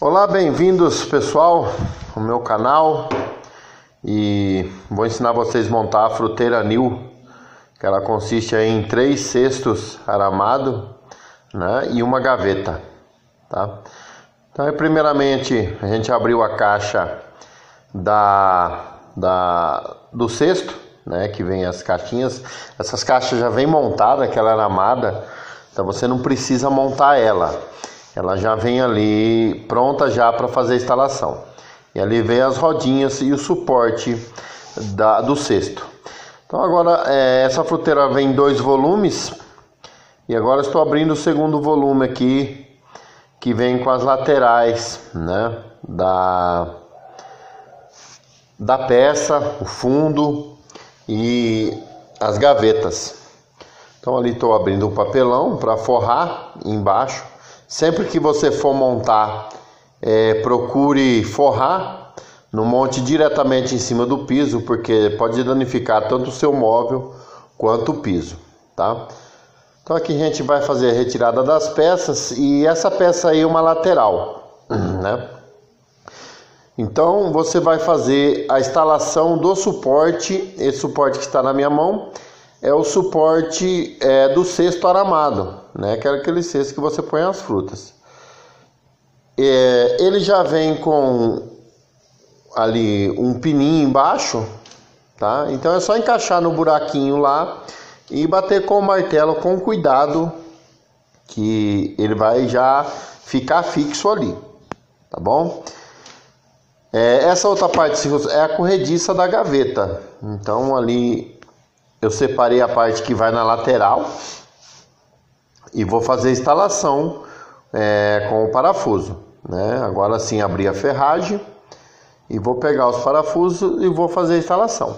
Olá, bem-vindos pessoal ao meu canal e vou ensinar vocês a montar a fruteira Nil, que ela consiste em três cestos aramado né, e uma gaveta, tá? Então, primeiramente a gente abriu a caixa da, da do cesto, né, que vem as caixinhas. Essas caixas já vem montada, aquela aramada, então você não precisa montar ela ela já vem ali pronta já para fazer a instalação. E ali vem as rodinhas e o suporte da, do cesto. Então agora é, essa fruteira vem em dois volumes e agora estou abrindo o segundo volume aqui que vem com as laterais, né, da da peça, o fundo e as gavetas. Então ali estou abrindo o papelão para forrar embaixo Sempre que você for montar, é, procure forrar, não monte diretamente em cima do piso, porque pode danificar tanto o seu móvel quanto o piso, tá? Então aqui a gente vai fazer a retirada das peças e essa peça aí é uma lateral, né? Então você vai fazer a instalação do suporte, esse suporte que está na minha mão, é o suporte é, do cesto aramado, né? Que é aquele cesto que você põe as frutas. É, ele já vem com ali um pininho embaixo, tá? Então é só encaixar no buraquinho lá e bater com o martelo com cuidado que ele vai já ficar fixo ali, tá bom? É, essa outra parte é a corrediça da gaveta, então ali eu separei a parte que vai na lateral e vou fazer a instalação é, com o parafuso. Né? Agora sim abrir a ferragem e vou pegar os parafusos e vou fazer a instalação.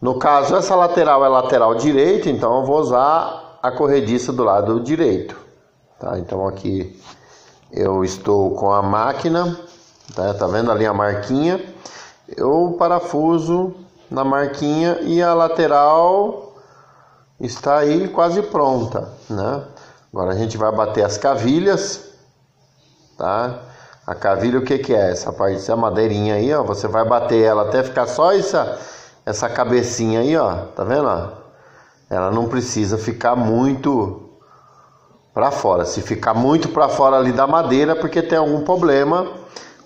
No caso, essa lateral é lateral direito, então eu vou usar a corrediça do lado direito. Tá? Então aqui eu estou com a máquina, tá, tá vendo ali a marquinha? Eu parafuso na marquinha e a lateral está aí quase pronta, né? Agora a gente vai bater as cavilhas, tá? A cavilha o que que é? Essa parte, essa madeirinha aí, ó, você vai bater ela até ficar só essa essa cabecinha aí, ó, tá vendo? Ó? Ela não precisa ficar muito para fora. Se ficar muito para fora ali da madeira, porque tem algum problema,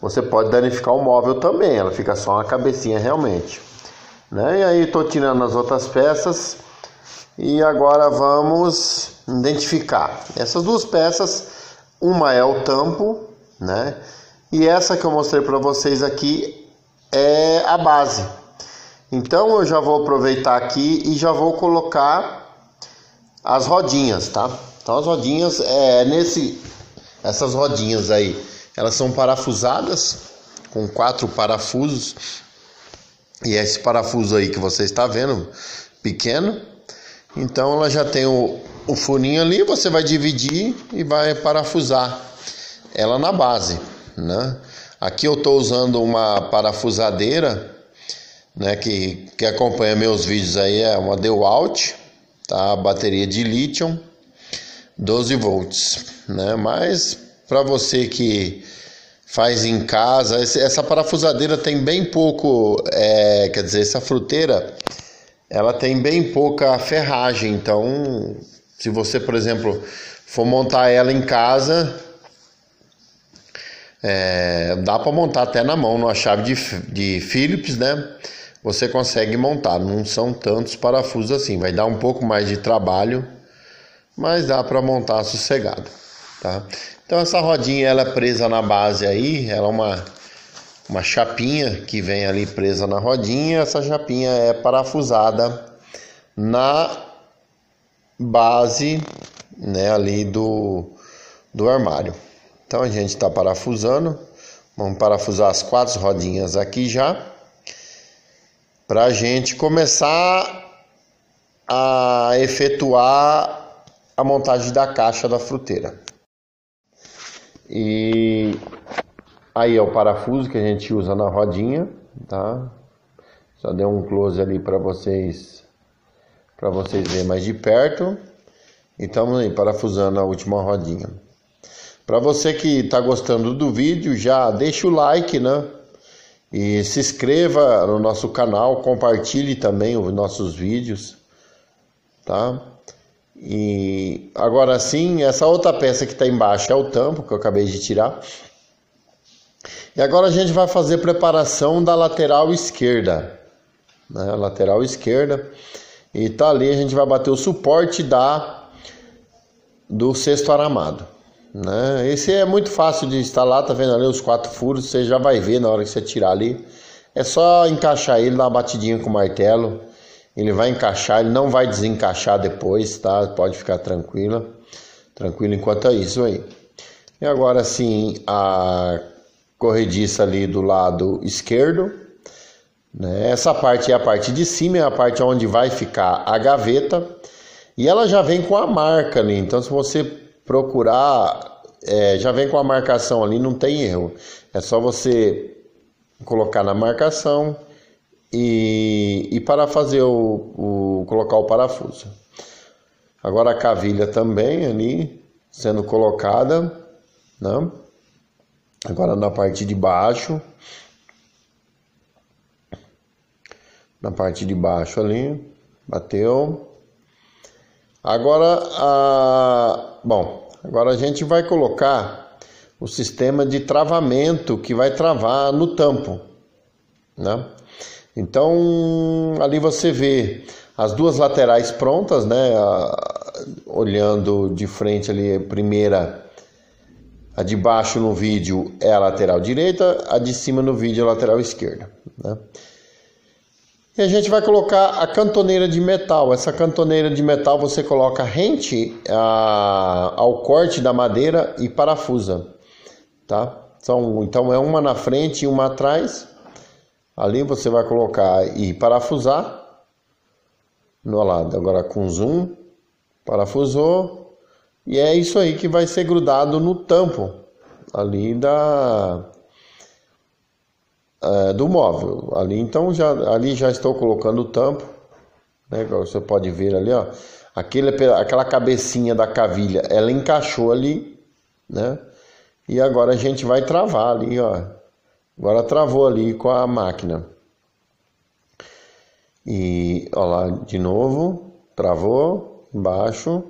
você pode danificar o móvel também. Ela fica só uma cabecinha realmente. Né? E aí estou tirando as outras peças e agora vamos identificar. Essas duas peças, uma é o tampo, né? E essa que eu mostrei para vocês aqui é a base. Então eu já vou aproveitar aqui e já vou colocar as rodinhas, tá? Então as rodinhas é nesse essas rodinhas aí, elas são parafusadas com quatro parafusos e é esse parafuso aí que você está vendo, pequeno, então ela já tem o, o furinho ali, você vai dividir e vai parafusar ela na base, né? Aqui eu estou usando uma parafusadeira, né, que, que acompanha meus vídeos aí, é uma DeWalt, tá? Bateria de lítio, 12 volts, né? Mas para você que faz em casa. Essa parafusadeira tem bem pouco, é, quer dizer, essa fruteira, ela tem bem pouca ferragem. Então, se você, por exemplo, for montar ela em casa, é, dá para montar até na mão, numa chave de, de Phillips, né? Você consegue montar, não são tantos parafusos assim, vai dar um pouco mais de trabalho, mas dá para montar sossegado, tá? Então essa rodinha ela é presa na base aí, ela é uma, uma chapinha que vem ali presa na rodinha, essa chapinha é parafusada na base né, ali do, do armário. Então a gente está parafusando, vamos parafusar as quatro rodinhas aqui já, para a gente começar a efetuar a montagem da caixa da fruteira. E aí é o parafuso que a gente usa na rodinha, tá? Só dei um close ali para vocês para vocês verem mais de perto. E estamos aí parafusando a última rodinha. Para você que está gostando do vídeo, já deixa o like, né? E se inscreva no nosso canal, compartilhe também os nossos vídeos, tá? E agora sim, essa outra peça que está embaixo é o tampo que eu acabei de tirar. E agora a gente vai fazer preparação da lateral esquerda, né? Lateral esquerda. E tá ali a gente vai bater o suporte da do sexto aramado. Né? Esse é muito fácil de instalar, tá vendo ali os quatro furos, você já vai ver na hora que você tirar ali. É só encaixar ele, dar batidinha com o martelo. Ele vai encaixar, ele não vai desencaixar depois, tá? Pode ficar tranquila. Tranquilo enquanto é isso aí. E agora sim, a corrediça ali do lado esquerdo. Né? Essa parte é a parte de cima, é a parte onde vai ficar a gaveta. E ela já vem com a marca ali. Então, se você procurar, é, já vem com a marcação ali, não tem erro. É só você colocar na marcação e, e para fazer o, o colocar o parafuso. Agora a cavilha também ali sendo colocada, né? Agora na parte de baixo, na parte de baixo ali, bateu. Agora, a... bom, agora a gente vai colocar o sistema de travamento que vai travar no tampo, né? Então, ali você vê as duas laterais prontas, né? Olhando de frente ali, a primeira, a de baixo no vídeo é a lateral direita, a de cima no vídeo é a lateral esquerda, né? E a gente vai colocar a cantoneira de metal. Essa cantoneira de metal você coloca rente a, ao corte da madeira e parafusa, tá? São, então é uma na frente e uma atrás. Ali você vai colocar e parafusar no lado. Agora com zoom, parafusou e é isso aí que vai ser grudado no tampo ali da é, do móvel. Ali então já ali já estou colocando o tampo, né? Você pode ver ali, ó, aquele, aquela cabecinha da cavilha, ela encaixou ali, né? E agora a gente vai travar ali, ó. Agora travou ali com a máquina. E ó lá de novo, travou embaixo.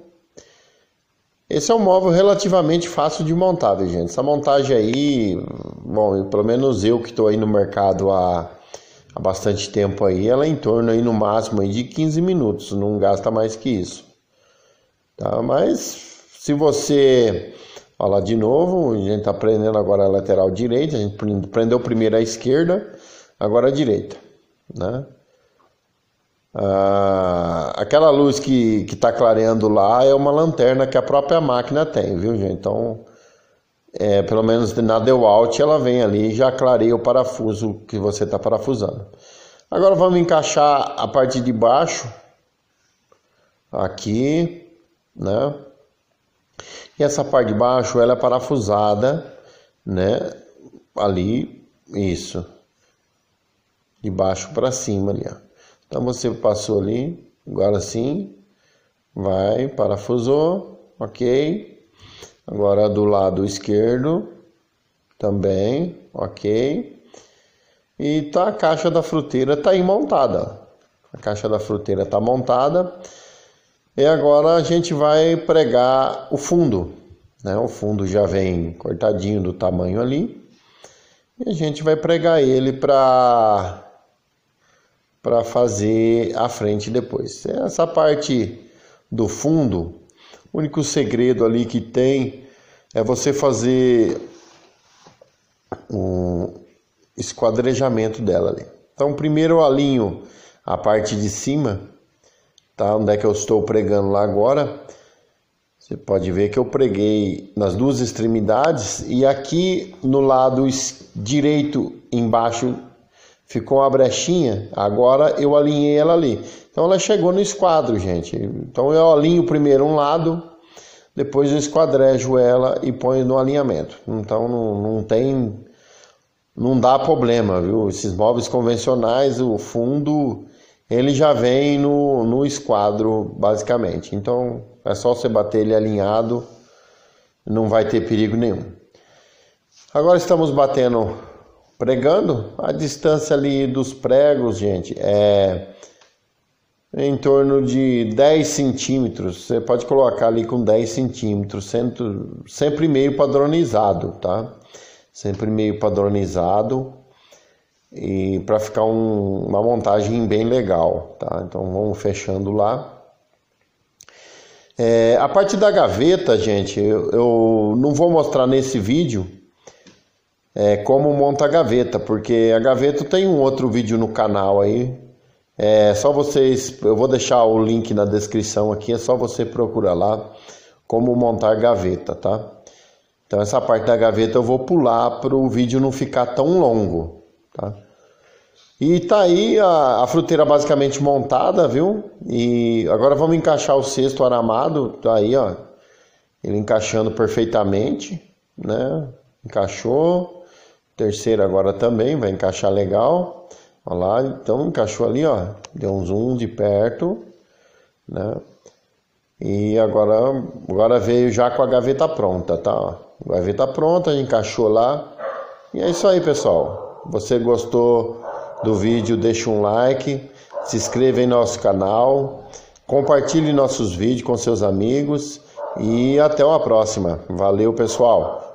Esse é um móvel relativamente fácil de montar, viu, gente? Essa montagem aí, bom, pelo menos eu que estou aí no mercado há, há bastante tempo aí, ela é em torno aí no máximo aí de 15 minutos, não gasta mais que isso. Tá? Mas se você, olha lá de novo, a gente está prendendo agora a lateral direita, a gente prendeu primeiro a esquerda, agora a direita, né? Ah, aquela luz que está clareando lá é uma lanterna que a própria máquina tem, viu, gente? Então, é, pelo menos na Dewalt ela vem ali e já clareia o parafuso que você está parafusando. Agora vamos encaixar a parte de baixo aqui, né? E essa parte de baixo ela é parafusada, né? Ali, isso, de baixo para cima ali, ó. Então você passou ali, agora sim, vai, parafusou, ok. Agora do lado esquerdo, também, ok. E tá a caixa da fruteira tá aí montada. A caixa da fruteira tá montada. E agora a gente vai pregar o fundo, né? O fundo já vem cortadinho do tamanho ali. E a gente vai pregar ele para para fazer a frente depois. Essa parte do fundo, o único segredo ali que tem é você fazer um esquadrejamento dela ali. Então, primeiro eu alinho a parte de cima, tá? Onde é que eu estou pregando lá agora? Você pode ver que eu preguei nas duas extremidades e aqui no lado direito embaixo ficou uma brechinha, agora eu alinhei ela ali. Então ela chegou no esquadro, gente. Então eu alinho primeiro um lado, depois eu esquadrejo ela e ponho no alinhamento. Então não, não tem. Não dá problema, viu? Esses móveis convencionais, o fundo, ele já vem no, no esquadro, basicamente. Então é só você bater ele alinhado, não vai ter perigo nenhum. Agora estamos batendo, pregando, a distância ali dos pregos, gente, é em torno de 10 centímetros. Você pode colocar ali com 10 centímetros, sempre meio padronizado, tá? Sempre meio padronizado e para ficar um, uma montagem bem legal, tá? Então vamos fechando lá. É, a parte da gaveta, gente, eu, eu, não vou mostrar nesse vídeo é, como monta a gaveta, porque a gaveta tem um outro vídeo no canal aí. É só vocês, eu vou deixar o link na descrição aqui, é só você procurar lá como montar gaveta, tá? Então essa parte da gaveta eu vou pular para o vídeo não ficar tão longo, tá? E tá aí a, a, fruteira basicamente montada, viu? E agora vamos encaixar o sexto aramado, tá aí, ó. Ele encaixando perfeitamente, né? Encaixou. Terceiro agora também vai encaixar legal. Olha lá, então encaixou ali, ó. Deu um zoom de perto, né? E agora, agora veio já com a gaveta pronta, tá? Gaveta pronta, encaixou lá. E é isso aí, pessoal. Você gostou do vídeo, deixe um like, se inscreva em nosso canal, compartilhe nossos vídeos com seus amigos e até uma próxima. Valeu, pessoal!